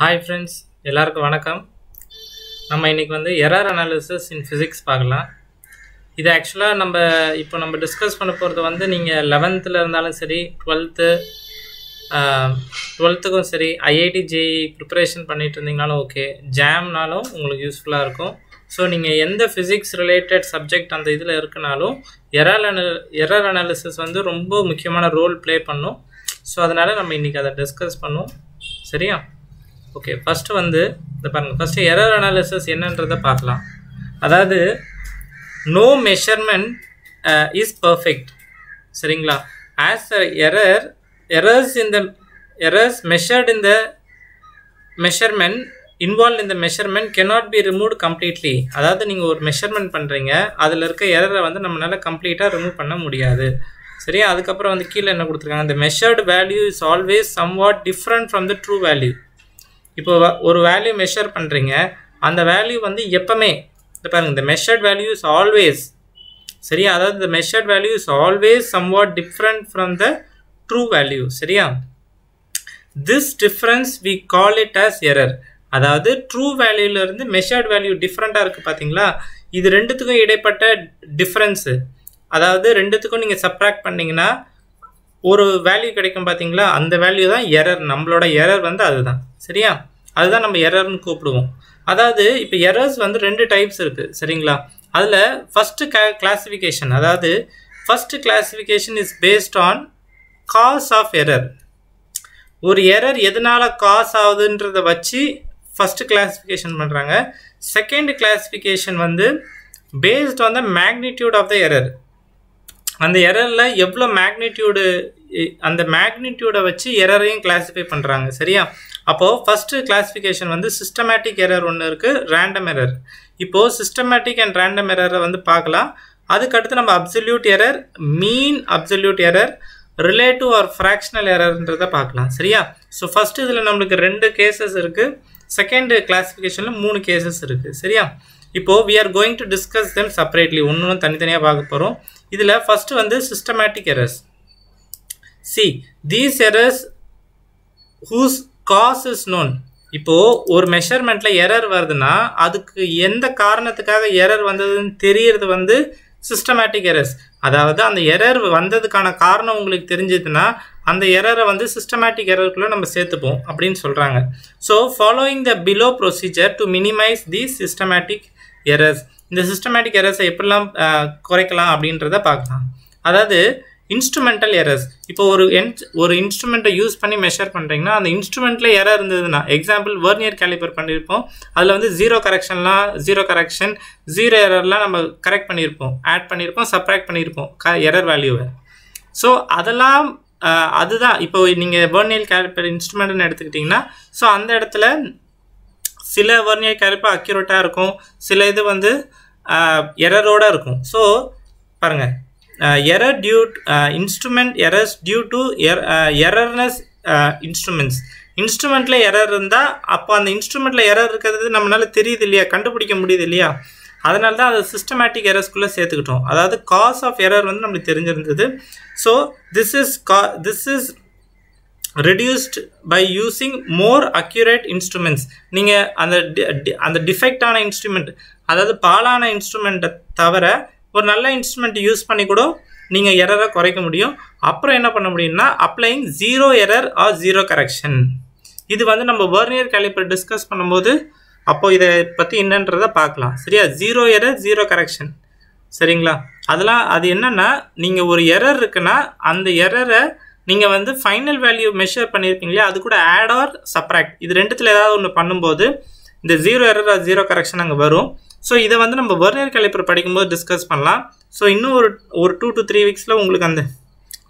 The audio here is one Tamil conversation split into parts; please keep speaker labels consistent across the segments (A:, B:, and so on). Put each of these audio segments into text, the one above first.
A: ஹாய் ஃப்ரெண்ட்ஸ் எல்லாருக்கும் வணக்கம். நம்ம இன்னைக்கு வந்து எரர் அனாலிசிஸ் இன் ஃபிசிக்ஸ் பார்க்கலாம். இது ஆக்சுவலாக நம்ம இப்போ நம்ம டிஸ்கஸ் பண்ண போகிறது வந்து நீங்கள் லெவன்த்தில் இருந்தாலும் சரி டுவெல்த்து டுவெல்த்துக்கும் சரி ஐஐடி ஜேஇ ப்ரிப்பரேஷன் பண்ணிட்டு இருந்தீங்கனாலும் ஓகே ஜாம்னாலும் உங்களுக்கு யூஸ்ஃபுல்லாக இருக்கும். ஸோ நீங்கள் எந்த ஃபிசிக்ஸ் ரிலேட்டட் சப்ஜெக்ட் அந்த இதில் இருக்குனாலும் எரர் அனல் எரர் அனாலிசிஸ் வந்து ரொம்ப முக்கியமான ரோல் ப்ளே பண்ணும். ஸோ அதனால் நம்ம இன்றைக்கி அதை டிஸ்கஸ் பண்ணுவோம் சரியா? ஓகே ஃபஸ்ட்டு வந்து இந்த பாருங்கள் ஃபஸ்ட்டு எரர் அனாலிசிஸ் என்னன்றதை பார்க்கலாம். அதாவது நோ மெஷர்மெண்ட் இஸ் பர்ஃபெக்ட் சரிங்களா? As a error errors in the errors measured in the measurement involve இந்த measurement cannot be remove completely அதாவது நீங்கள் ஒரு மெஷர்மெண்ட் பண்ணுறீங்க அதில் இருக்க எரரை வந்து நம்மளால் கம்ப்ளீட்டாக ரிமூவ் பண்ண முடியாது. சரியா? அதுக்கப்புறம் வந்து கீழே என்ன கொடுத்துருக்காங்க? இந்த measured value is always somewhat different from the true value இப்போ ஒரு வேல்யூ மெஷர் பண்ணுறீங்க அந்த வேல்யூ வந்து எப்பவுமே இந்த பாருங்கள் இந்த மெஷர்ட் வேல்யூ இஸ் ஆல்வேஸ் சரியா? அதாவது இந்த measured value is always somewhat different from the true value சரியா? This difference we call it as error அதாவது ட்ரூ வேல்யூலேருந்து மெஷர்ட் வேல்யூ டிஃப்ரெண்ட்டாக இருக்குது பார்த்தீங்களா இது ரெண்டுத்துக்கும் இடைப்பட்ட டிஃப்ரென்ஸு அதாவது ரெண்டுத்துக்கும் நீங்கள் சப்ராக்ட் பண்ணிங்கன்னா ஒரு வேல்யூ கிடைக்கும் பார்த்தீங்களா அந்த வேல்யூ தான் எரர் நம்மளோட எரர் வந்து அதுதான் சரியா? அதுதான் நம்ம எரர்னு கூப்பிடுவோம். அதாவது இப்போ எரர்ஸ் வந்து ரெண்டு டைப்ஸ் இருக்குது சரிங்களா? அதில் ஃபஸ்ட்டு க கிளாஸிஃபிகேஷன் அதாவது first classification is based on cause of error ஒரு எரர் எதனால் காஸ் ஆகுதுன்றதை வச்சு ஃபஸ்ட்டு கிளாஸிஃபிகேஷன் பண்ணுறாங்க செகண்ட் கிளாஸிஃபிகேஷன் வந்து based on the magnitude of the error அந்த எரரில் எவ்வளோ மேக்னிடியூடு அந்த மேக்னிடியூடை வச்சு எரரையும் கிளாஸிஃபை பண்ணுறாங்க சரியா? அப்போது ஃபஸ்ட்டு கிளாஸிஃபிகேஷன் வந்து சிஸ்டமேட்டிக் எரர் ஒன்று இருக்குது ரேண்டம் எரர் இப்போது சிஸ்டமேட்டிக் அண்ட் ரேண்டம் எரரை வந்து பார்க்கலாம். அதுக்கடுத்து நம்ம absolute error mean absolute error relative or fractional எரர்ன்றதை பார்க்கலாம். சரியா? ஸோ ஃபஸ்ட்டு இதில் நம்மளுக்கு ரெண்டு கேசஸ் இருக்குது செகண்ட் கிளாஸிஃபிகேஷனில் மூணு கேசஸ் இருக்குது சரியா? இப்போது we are going to discuss them separately ஒன்று தனித்தனியாக பார்க்க போகிறோம் இதில் ஃபஸ்ட்டு வந்து systematic errors see these errors whose cause is known இப்போது ஒரு மெஷர்மெண்ட்டில் எரர் வருதுன்னா அதுக்கு எந்த காரணத்துக்காக எரர் வந்ததுன்னு தெரியறது வந்து சிஸ்டமேட்டிக் எரர்ஸ் அதாவது அந்த எரர் வந்ததுக்கான காரணம் உங்களுக்கு தெரிஞ்சதுன்னா அந்த எரரை வந்து சிஸ்டமேட்டிக் எரருக்குள்ளே நம்ம சேர்த்துப்போம் அப்படின்னு சொல்கிறாங்க so following the below procedure to minimize the systematic errors இந்த சிஸ்டமேட்டிக் எரர்ஸை எப்படிலாம் குறைக்கலாம் அப்படின்றத பார்க்கலாம். அதாவது இன்ஸ்ட்ருமெண்டல் எரர்ஸ் இப்போ ஒரு என் ஒரு இன்ஸ்ட்ருமெண்ட்டை யூஸ் பண்ணி மெஷர் பண்ணுறீங்கன்னா அந்த இன்ஸ்ட்ருமெண்ட்டில் எரர் இருந்ததுன்னா எக்ஸாம்பிள் வர்னியர் கேலிபர் பண்ணியிருப்போம் அதில் வந்து ஜீரோ கரெக்ஷன்லாம் ஜீரோ கரெக்ஷன் ஜீரோ எரர்லாம் நம்ம கரெக்ட் பண்ணியிருப்போம் ஆட் பண்ணியிருப்போம் சப்ராக்ட் பண்ணியிருப்போம் க எரர் வேல்யூவை ஸோ அதெல்லாம் அதுதான். இப்போ நீங்கள் வெர்னியர் கேலிபர் இன்ஸ்ட்ருமெண்ட்னு எடுத்துக்கிட்டிங்கன்னா ஸோ அந்த இடத்துல சில வர்னியர் கேலிப்பர் அக்யூரேட்டாக இருக்கும். சில இது வந்து எரரோடு இருக்கும். ஸோ பாருங்கள் error due instrument errors due to uh எரர்னஸ் instruments. இன்ஸ்ட்ருமெண்ட்டில் எரர் இருந்தால் அப்போ அந்த இன்ஸ்ட்ருமெண்ட்டில் எரர் இருக்கிறது நம்மளால தெரியுது இல்லையா? கண்டுபிடிக்க முடியுது இல்லையா? அதனால தான் அதை சிஸ்டமேட்டிக் எரர்ஸ்குள்ளே சேர்த்துக்கிட்டோம். அதாவது காஸ் ஆஃப் எரர் வந்து நம்மளுக்கு தெரிஞ்சிருந்தது. ஸோ திஸ் இஸ் கா this is reduced by using more accurate instruments நீங்கள் அந்த அந்த டிஃபெக்டான இன்ஸ்ட்ருமெண்ட் அதாவது பாலான இன்ஸ்ட்ருமெண்ட்டை தவிர ஒரு நல்ல இன்ஸ்ட்ருமெண்ட் யூஸ் பண்ணி கூட நீங்கள் எரரை குறைக்க முடியும். அப்புறம் என்ன பண்ண முடியும்னா applying zero error or zero correction இது வந்து நம்ம வேர்னியர் கேலிப்பர் டிஸ்கஸ் பண்ணும்போது அப்போது இதை பற்றி என்னன்றதை பார்க்கலாம். சரியா? ஜீரோ எரர் ஜீரோ கரெக்ஷன் சரிங்களா? அதெல்லாம் அது என்னென்னா நீங்கள் ஒரு எரர் இருக்குன்னா அந்த எரரை நீங்கள் வந்து ஃபைனல் வேல்யூ மெஷர் பண்ணியிருப்பீங்களே அது கூட ஆட் ஆர் சப்ராக்ட் இது ரெண்டுத்தில் ஏதாவது ஒன்று பண்ணும்போது இந்த zero error or zero correction அங்கே வரும். ஸோ இதை வந்து நம்ம வெர்னியர் கலைப்பர் படிக்கும்போது டிஸ்கஸ் பண்ணலாம். ஸோ இன்னும் ஒரு ஒரு டூ டு த்ரீ வீக்ஸில் உங்களுக்கு அந்த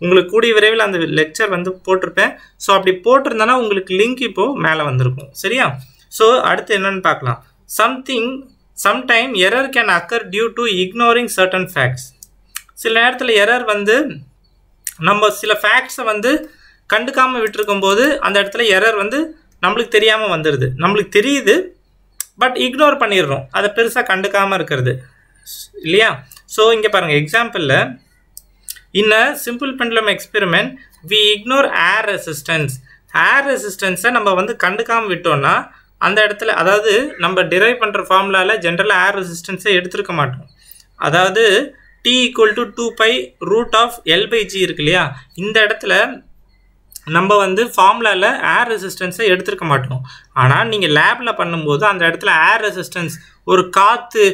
A: உங்களுக்கு கூடிய விரைவில் அந்த லெக்சர் வந்து போட்டிருப்பேன். ஸோ அப்படி போட்டிருந்தேன்னா உங்களுக்கு லிங்க் இப்போது மேலே வந்திருக்கும். சரியா? ஸோ அடுத்து என்னென்னு பார்க்கலாம். Something sometime error can occur due to ignoring certain facts சில நேரத்தில் எரர் வந்து நம்ம சில ஃபேக்ட்ஸை வந்து கண்டுக்காமல் விட்டுருக்கும் போது அந்த இடத்துல எரர் வந்து நம்மளுக்கு தெரியாமல் வந்துடுது நம்மளுக்கு தெரியுது பட் இக்னோர் பண்ணிடுறோம் அதை பெருசாக கண்டுக்காமல் இருக்கிறது. இல்லையா? ஸோ இங்கே பாருங்கள் எக்ஸாம்பிளில் in a simple pendulum experiment we ignore air resistance air ரெசிஸ்டன்ஸை நம்ம வந்து கண்டுக்காமல் விட்டோம்னா அந்த இடத்துல அதாவது நம்ம டிரைவ் பண்ணுற ஃபார்முலாவில் ஜென்ரலாக ஏர் ரெசிஸ்டன்ஸை எடுத்துருக்க மாட்டோம். அதாவது T equal to two pi root of L by g இருக்கு இல்லையா? இந்த இடத்துல நம்ம வந்து ஃபார்முலாவில் ஏர் ரெசிஸ்டன்ஸை எடுத்திருக்க மாட்டோம். ஆனால் நீங்கள் லேபில் பண்ணும்போது அந்த இடத்துல ஏர் ரெசிஸ்டன்ஸ் ஒரு காற்று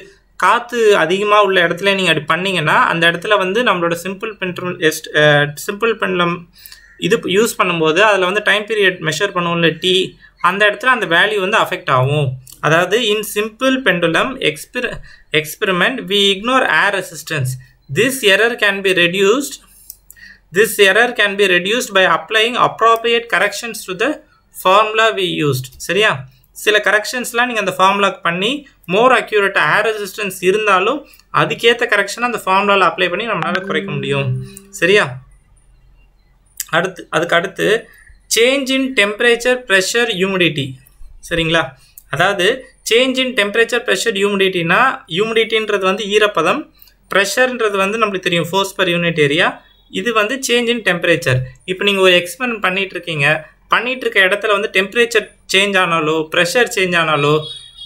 A: காற்று அதிகமாக உள்ள இடத்துல நீங்கள் அப்படி பண்ணீங்கன்னா அந்த இடத்துல வந்து நம்மளோட சிம்பிள் பென்ட்ரம் எஸ்ட் சிம்பிள் பென்லம் இது யூஸ் பண்ணும்போது அதில் வந்து டைம் பீரியட் மெஷர் பண்ணுவோம்ல டி அந்த இடத்துல அந்த வேல்யூ வந்து அஃபெக்ட் ஆகும். அதாவது in simple pendulum எக்ஸ்பிர experiment we ignore air resistance this error can be reduced this error can be reduced by applying appropriate corrections to the formula we used சரியா? சில கரெக்ஷன்ஸ்லாம் நீங்கள் அந்த ஃபார்முலாக்கு பண்ணி மோர் அக்யூரேட்டாக ஏர் ரெசிஸ்டன்ஸ் இருந்தாலும் அதுக்கேற்ற கரெக்ஷனை அந்த ஃபார்முலாவில் அப்ளை பண்ணி நம்மளால் குறைக்க முடியும். சரியா? அடுத்து அதுக்கு அடுத்து change in temperature pressure humidity சரிங்களா? அதாவது சேஞ்ச் இன் டெம்பரேச்சர் ப்ரெஷர் ஹியூமிடிட்டினா ஹியூமிடிட்டின்றது வந்து ஈரப்பதம் ப்ரெஷர்ன்றது வந்து நம்மளுக்கு தெரியும் ஃபோர்ஸ் பர் யூனிட் ஏரியா இது வந்து சேஞ்ச் இன் டெம்பரேச்சர் இப்போ நீங்கள் ஒரு எக்ஸ்பெரிமெண்ட் பண்ணிட்டு இருக்கீங்க பண்ணிட்டு இருக்க இடத்துல வந்து டெம்பரேச்சர் சேஞ்ச் ஆனாலோ ப்ரெஷர் சேஞ்ச் ஆனாலோ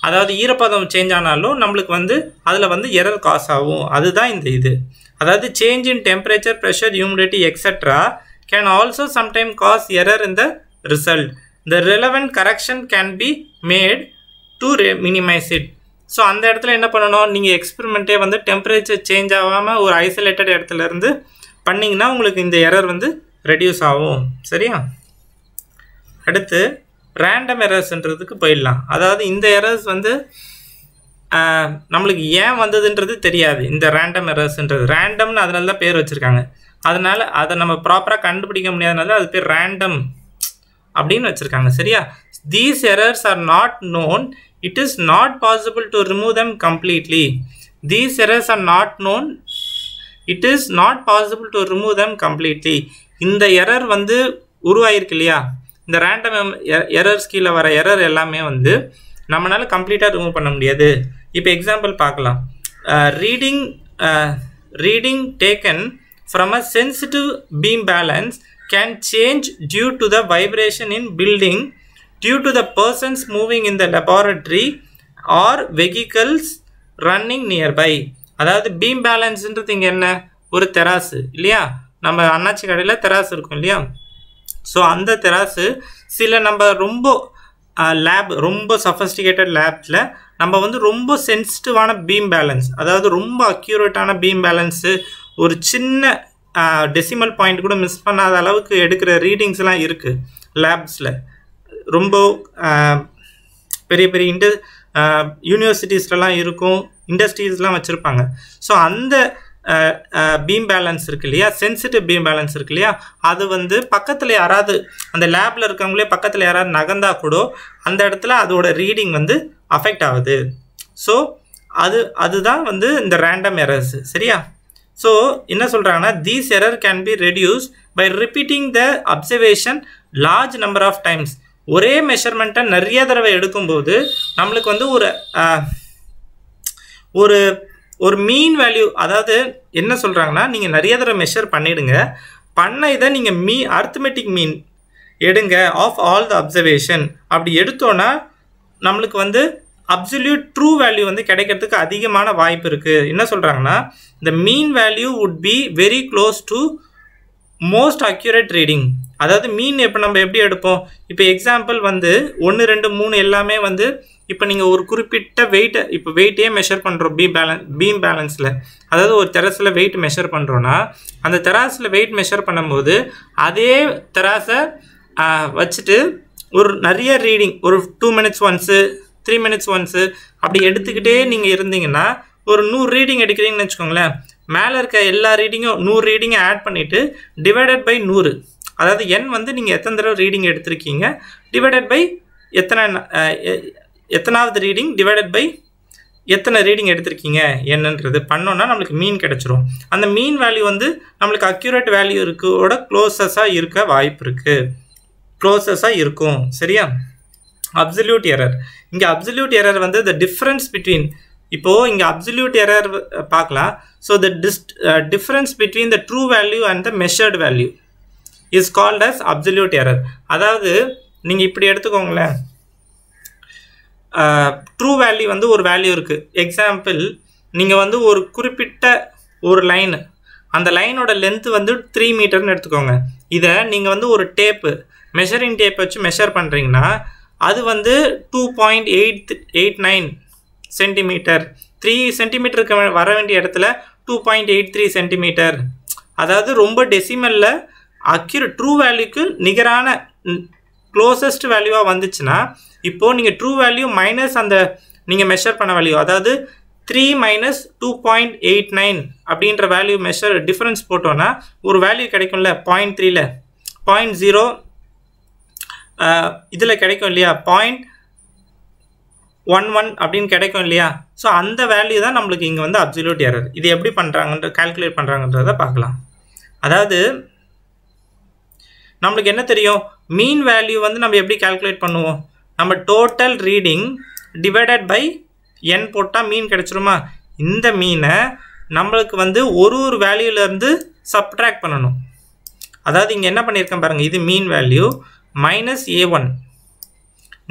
A: அதாவது ஈரப்பதம் சேஞ்ச் ஆனாலும் நம்மளுக்கு வந்து அதில் வந்து எரர் காஸ் ஆகும். அதுதான் இந்த இது. அதாவது change in temperature pressure humidity extra can also sometime cause error in the result the relevant correction can be made to minimize it so அந்த இடத்துல என்ன பண்ணணும்? நீங்கள் எக்ஸ்பெரிமெண்ட்டே வந்து டெம்பரேச்சர் சேஞ்ச் ஆகாமல் ஒரு ஐசோலேட்டட் இடத்துல இருந்து பண்ணிங்கன்னா உங்களுக்கு இந்த எரர் வந்து ரெடியூஸ் ஆகும். சரியா? அடுத்து ரேண்டம் எரர்ஸ்ன்றதுக்கு போயிடலாம். அதாவது இந்த எரர்ஸ் வந்து நம்மளுக்கு ஏன் வந்ததுன்றது தெரியாது. இந்த ரேண்டம் எரர்ஸ்ன்றது ரேண்டம்னு அதனால தான் பேர் வச்சுருக்காங்க. அதனால் அதை நம்ம ப்ராப்பராக கண்டுபிடிக்க முடியாதனால அது பேர் ரேண்டம் அப்படின்னு வச்சுருக்காங்க. சரியா? These errors are not known it is not possible to remove them completely these errors are not known it is not possible to remove them completely இந்த எரர் வந்து உருவாயிருக்கு இல்லையா இந்த ரேண்டம் எரர்ஸ் கீழே வர எரர் எல்லாமே வந்து நம்மளால் கம்ப்ளீட்டாக ரிமூவ் பண்ண முடியாது இப்போ எக்ஸாம்பிள் பார்க்கலாம் reading reading taken from a sensitive beam balance can change due to the vibration in building due to the persons moving in the laboratory or vehicles running nearby அதாவது பீம் பேலன்ஸ்ன்றது இங்கே என்ன? ஒரு தெராசு இல்லையா? நம்ம அண்ணாச்சி கடையில் தெராசு இருக்கும் இல்லையா? ஸோ அந்த தெராசு சில நம்ம ரொம்ப லேப் ரொம்ப சஃபஸ்டிகேட்டட் லேப்ஸில் நம்ம வந்து ரொம்ப சென்சிட்டிவான பீம் பேலன்ஸ் அதாவது ரொம்ப அக்யூரேட்டான பீம் பேலன்ஸு ஒரு சின்ன டெசிமல் பாயிண்ட் கூட மிஸ் பண்ணாத அளவுக்கு எடுக்கிற ரீடிங்ஸ்லாம் இருக்குது லேப்ஸில் ரொம்ப பெரிய பெரிய இன்டர் யூனிவர்சிட்டிஸ்லலாம் இருக்கும். இண்டஸ்ட்ரீஸ்லாம் வச்சுருப்பாங்க. ஸோ அந்த பீம் பேலன்ஸ் இருக்கு இல்லையா? சென்சிட்டிவ் பீம் பேலன்ஸ் இருக்கு இல்லையா? அது வந்து பக்கத்தில் யாராவது அந்த லேபில் இருக்கவங்களே பக்கத்தில் யாராவது நகர்ந்தா கூட அந்த இடத்துல அதோட ரீடிங் வந்து அஃபெக்ட் ஆகுது. ஸோ அது அதுதான் வந்து இந்த ரேண்டம் எரர்ஸ் சரியா? ஸோ என்ன சொல்கிறாங்கன்னா these error can be reduce by repeating the observation large number of times ஒரே மெஷர்மெண்ட்டை நிறைய தடவை எடுக்கும்போது நம்மளுக்கு வந்து ஒரு ஒரு ஒரு மீன் வேல்யூ அதாவது என்ன சொல்கிறாங்கன்னா நீங்கள் நிறைய தடவை மெஷர் பண்ணிவிடுங்க பண்ண இதை நீங்கள் மீ அர்த்தமெட்டிக் மீன் எடுங்க ஆஃப் ஆல் த அப்சர்வேஷன் அப்படி எடுத்தோன்னா நம்மளுக்கு வந்து அப்சல்யூட் ட்ரூ வேல்யூ வந்து கிடைக்கிறதுக்கு அதிகமான வாய்ப்பு இருக்குது என்ன சொல்கிறாங்கன்னா இந்த mean value would be very close to most accurate reading அதாவது மீன் இப்போ நம்ம எப்படி எடுப்போம்? இப்போ எக்ஸாம்பிள் வந்து ஒன்று ரெண்டு மூணு எல்லாமே வந்து இப்போ நீங்கள் ஒரு குறிப்பிட்ட வெயிட்டை இப்போ வெயிட்டே மெஷர் பண்ணுறோம் பீ பேலன்ஸ் பீம் பேலன்ஸில் அதாவது ஒரு தெராசில் வெயிட் மெஷர் பண்ணுறோன்னா அந்த தெராஸில் வெயிட் மெஷர் பண்ணும்போது அதே தெராஸை வச்சுட்டு ஒரு நிறைய ரீடிங் ஒரு two minutes once three minutes once அப்படி எடுத்துக்கிட்டே நீங்கள் இருந்தீங்கன்னா ஒரு நூறு ரீடிங் எடுக்கிறீங்கன்னு வச்சுக்கோங்களேன். மேலே இருக்க எல்லா ரீடிங்கும் நூறு ரீடிங்கை ஆட் பண்ணிவிட்டு டிவைடட் பை நூறு. அதாவது என் வந்து நீங்கள் எத்தனை தடவை ரீடிங் எடுத்திருக்கீங்க? டிவைடட் பை எத்தனை எத்தனாவது ரீடிங் டிவைடட் பை எத்தனை ரீடிங் எடுத்திருக்கீங்க? என்னன்றது பண்ணோன்னா நம்மளுக்கு மீன் கிடச்சிரும். அந்த மீன் வேல்யூ வந்து நம்மளுக்கு அக்யூரேட் வேல்யூ இருக்கோட க்ளோசஸாக இருக்க வாய்ப்பு இருக்குது க்ளோசஸாக இருக்கும். சரியா? அப்சல்யூட் எரர் இங்கே அப்சல்யூட் எரர் வந்து த டிஃப்ரென்ஸ் பிட்வீன் இப்போது இங்கே அப்சல்யூட் எரர் பார்க்கலாம். So the டிஸ்ட் difference between the true value and the measured value is called as absolute error அதாவது நீங்கள் இப்படி எடுத்துக்கோங்களேன். ட்ரூ வேல்யூ வந்து ஒரு வேல்யூ இருக்குது எக்ஸாம்பிள் நீங்கள் வந்து ஒரு குறிப்பிட்ட ஒரு லைனு அந்த லைனோட லென்த்து வந்து த்ரீ மீட்டர்னு எடுத்துக்கோங்க. இதை நீங்கள் வந்து ஒரு டேப்பு மெஷரிங் டேப் வச்சு மெஷர் பண்ணுறீங்கன்னா அது வந்து two point eight eight nine centimetre three சென்டிமீட்டருக்கு வர வேண்டிய இடத்துல two point eight three centimetre அதாவது ரொம்ப டெசிமலில் அக்யூரேட் ட்ரூ வேல்யூக்கு நிகரான க்ளோசஸ்ட் வேல்யூவாக வந்துச்சுன்னா இப்போது நீங்கள் ட்ரூ வேல்யூ மைனஸ் அந்த நீங்கள் மெஷர் பண்ண வேல்யூ அதாவது three minus two point eight nine அப்படின்ற வேல்யூ மெஷர் டிஃப்ரென்ஸ் போட்டோன்னா ஒரு வேல்யூ கிடைக்கும்ல பாயிண்ட் த்ரீல பாயிண்ட் ஜீரோ இதில் கிடைக்கும் இல்லையா? பாயிண்ட் ஒன் ஒன் அப்படின்னு கிடைக்கும் இல்லையா? ஸோ அந்த வேல்யூ தான் நம்மளுக்கு இங்கே வந்து அப்சல்யூட் எரர் இது எப்படி பண்ணுறாங்கன்ற கால்குலேட் பண்ணுறாங்கன்றத பார்க்கலாம். அதாவது நம்மளுக்கு என்ன தெரியும்? மீன் வேல்யூ வந்து நம்ம எப்படி கால்குலேட் பண்ணுவோம்? நம்ம total reading divided by N போட்டால் மீன் கிடச்சிருமா? இந்த மீனை நம்மளுக்கு வந்து ஒரு ஒரு வேல்யூலேருந்து சப்ட்ராக்ட் பண்ணணும். அதாவது இங்கே என்ன பண்ணியிருக்கேன் பாருங்கள் இது mean value minus A one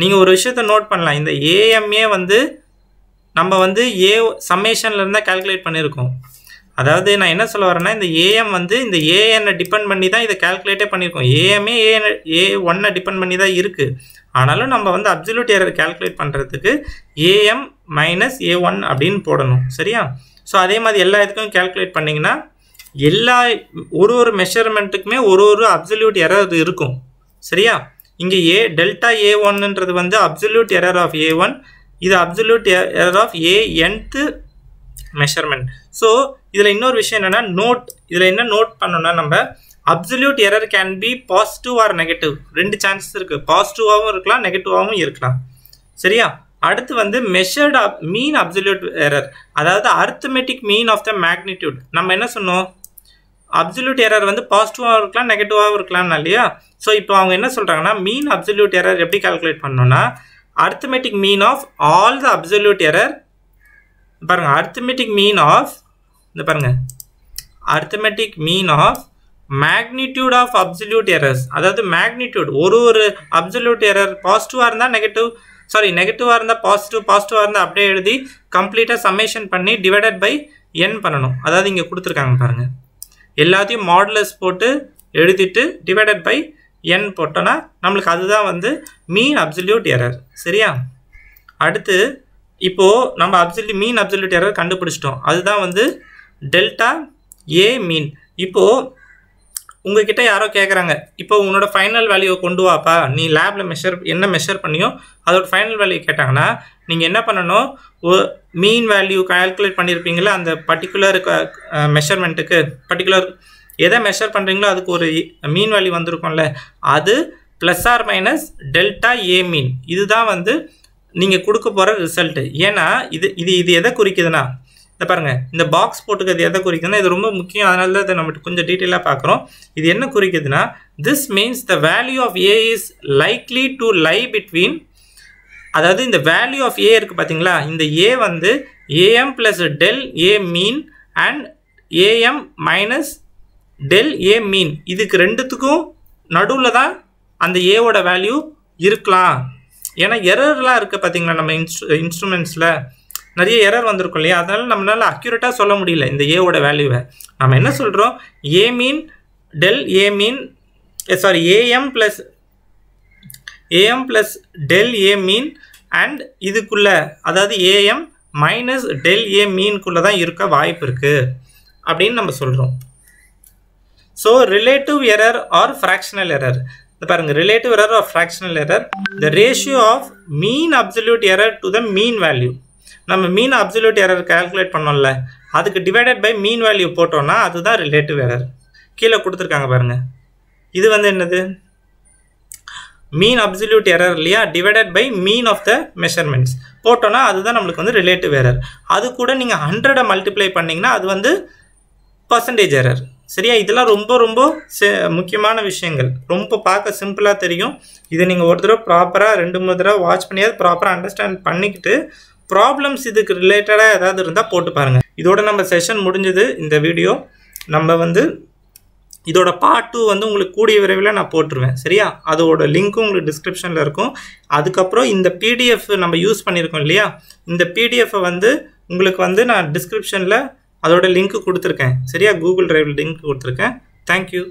A: நீங்கள் ஒரு விஷயத்த நோட் பண்ணலாம். இந்த ஏஎம்ஏ வந்து நம்ம வந்து ஏ சம்மேஷனில் இருந்தால் கால்குலேட் பண்ணியிருக்கோம். அதாவது நான் என்ன சொல்ல வரேன்னா இந்த ஏஎம் வந்து இந்த ஏஎன்னை டிபெண்ட் பண்ணி தான் இதை கால்குலேட்டே பண்ணியிருக்கோம். ஏஎம்ஏ ஏ ஏ ஒன்னை டிபெண்ட் பண்ணி தான் இருக்குது ஆனாலும் நம்ம வந்து அப்சல்யூட் ஏரர் கால்குலேட் பண்ணுறதுக்கு ஏஎம் மைனஸ் ஏ ஒன் அப்படின்னு போடணும். சரியா? ஸோ அதே மாதிரி எல்லா இதுக்கும் கால்குலேட் பண்ணிங்கன்னா எல்லா ஒரு ஒரு மெஷர்மெண்ட்டுக்குமே ஒரு ஒரு அப்சல்யூட் எரர் இருக்கும். சரியா? இங்கே ஏ டெல்டா ஏ ஒன்னுன்றது வந்து absolute error of A one இது absolute error of A nth measurement so இதில் இன்னொரு விஷயம் என்னென்னா நோட் இதில் என்ன நோட் பண்ணோம்னா நம்ம absolute error can be positive or negative ரெண்டு சான்சஸ் இருக்குது பாசிட்டிவாகவும் இருக்கலாம் நெகட்டிவாகவும் இருக்கலாம். சரியா? அடுத்து வந்து measured of mean absolute error அதாவது arithmetic mean of the magnitude நம்ம என்ன சொன்னோம்? அப்சல்யூட் எரர் வந்து பாசிட்டிவாகவும் இருக்கலாம் நெகட்டிவாகவும் இருக்கலாம் இல்லையா? ஸோ இப்போ அவங்க என்ன சொல்கிறாங்கன்னா மீன் அப்சல்யூட் எரர் எப்படி கால்குலேட் பண்ணோன்னா arithmetic mean of all the absolute error பாருங்கள் அர்த்தமெட்டிக் மீன் ஆஃப் இந்த பாருங்க. Arithmetic mean of magnitude of absolute errors அதாவது மேக்னிடியூட் ஒரு ஒரு அப்சல்யூட் எரர் பாசிட்டிவாக இருந்தால் நெகட்டிவ் சாரி நெகட்டிவாக இருந்தால் பாசிட்டிவ் பாசிட்டிவாக இருந்தால் அப்படியே எழுதி கம்ப்ளீட்டாக சம்மேஷன் பண்ணி டிவைடட் பை என் பண்ணணும். அதாவது இங்கே கொடுத்துருக்காங்க பாருங்கள் எல்லாத்தையும் மாடலஸ் போட்டு எழுதிட்டு டிவைடட் பை என் போட்டோன்னா நம்மளுக்கு அதுதான் வந்து மீன் அப்சல்யூட் எரர் சரியா? அடுத்து இப்போது நம்ம அப்சல்யூ மீன் அப்சல்யூட் எரர் கண்டுபிடிச்சிட்டோம். அதுதான் வந்து டெல்டா ஏ மீன். இப்போது உங்ககிட்ட யாரோ கேட்குறாங்க இப்போ உன்னோட ஃபைனல் வேல்யூவை கொண்டு வாப்பா. நீ லேபில் மெஷர் என்ன மெஷர் பண்ணியோ அதோட ஃபைனல் வேல்யூ கேட்டாங்கன்னா நீங்கள் என்ன பண்ணணும்? மீன் வேல்யூ கால்குலேட் பண்ணியிருப்பீங்களா அந்த பர்டிகுலர் மெஷர்மெண்ட்டுக்கு பர்டிகுலர் எதை மெஷர் பண்ணுறீங்களோ அதுக்கு ஒரு மீன் வேல்யூ வந்திருக்கும்ல. அது plus or minus delta A mean இதுதான் வந்து நீங்கள் கொடுக்க போகிற ரிசல்ட்டு ஏன்னா இது இது இது எதை குறிக்குதுன்னா இந்த பாருங்கள் இந்த பாக்ஸ் போட்டுக்கிறது எதை குறிக்குதுன்னா இது ரொம்ப முக்கியம். அதனால தான் இதை நம்ம கொஞ்சம் டீட்டெயிலாக பார்க்குறோம். இது என்ன குறிக்குதுன்னா this means the value of A is likely to lie between அதாவது இந்த வேல்யூ ஆஃப் ஏ இருக்குது பார்த்தீங்களா இந்த ஏ வந்து AM plus del A mean and AM minus del A mean இதுக்கு ரெண்டுத்துக்கும் நடுவில் தான் அந்த ஏவோட வேல்யூ இருக்கலாம். ஏன்னா எரர்லாம் இருக்குது பார்த்தீங்களா நம்ம இன்ஸ்ட்ரு இன்ஸ்ட்ருமெண்ட்ஸில் நிறைய எரர் வந்திருக்கும் இல்லையா? அதனால் நம்மளால் அக்யூரேட்டாக சொல்ல முடியல இந்த ஏவோட வேல்யூவை நம்ம என்ன சொல்கிறோம் A mean del A mean sorry AM plus AM plus del A mean and இதுக்குள்ள அதாவது ஏஎம் மைனஸ் டெல் ஏ மீன்குள்ளே தான் இருக்க வாய்ப்பு இருக்குது அப்படின்னு நம்ம சொல்கிறோம் so relative error or fractional error இந்த பாருங்க relative error or fractional error the ratio of mean absolute error to the mean value நம்ம மீன் அப்சல்யூட் எரர் கால்குலேட் பண்ணோம்ல அதுக்கு டிவைடட் பை மீன் வேல்யூ போட்டோம்னா அதுதான் ரிலேட்டிவ் எரர் கீழே கொடுத்துருக்காங்க பாருங்கள் இது வந்து என்னது? மீன் அப்சல்யூட் எரர் இல்லையா? Divided by mean of the measurements போட்டோன்னா அதுதான் நம்மளுக்கு வந்து ரிலேட்டிவ் எரர் அது கூட நீங்கள் ஹண்ட்ரடை மல்டிப்ளை பண்ணிங்கன்னா அது வந்து பர்சன்டேஜ் எரர் சரியா? இதெல்லாம் ரொம்ப ரொம்ப முக்கியமான விஷயங்கள். ரொம்ப பார்க்க சிம்பிளாக தெரியும். இதை நீங்கள் ஒரு தடவை ப்ராப்பராக ரெண்டு மூணு தடவை வாட்ச் பண்ணியாவது ப்ராப்பராக அண்டர்ஸ்டாண்ட் பண்ணிக்கிட்டு ப்ராப்ளம்ஸ் இதுக்கு ரிலேட்டடாக ஏதாவது இருந்தால் போட்டு பாருங்கள் இதோட நம்ம செஷன் முடிஞ்சது இந்த வீடியோ நம்ம வந்து இதோட பார்ட் டூ வந்து உங்களுக்கு கூடிய விரைவில் நான் போட்டுருவேன். சரியா? அதோட லிங்க்கும் உங்களுக்கு டிஸ்கிரிப்ஷனில் இருக்கும். அதுக்கப்புறம் இந்த பிடிஎஃப் நம்ம யூஸ் பண்ணியிருக்கோம் இல்லையா? இந்த பிடிஎஃப்பை வந்து உங்களுக்கு வந்து நான் டிஸ்கிரிப்ஷனில் அதோட லிங்க் கொடுத்துருக்கேன். சரியா? கூகுள் ட்ரைவில் லிங்க் கொடுத்துருக்கேன். Thank you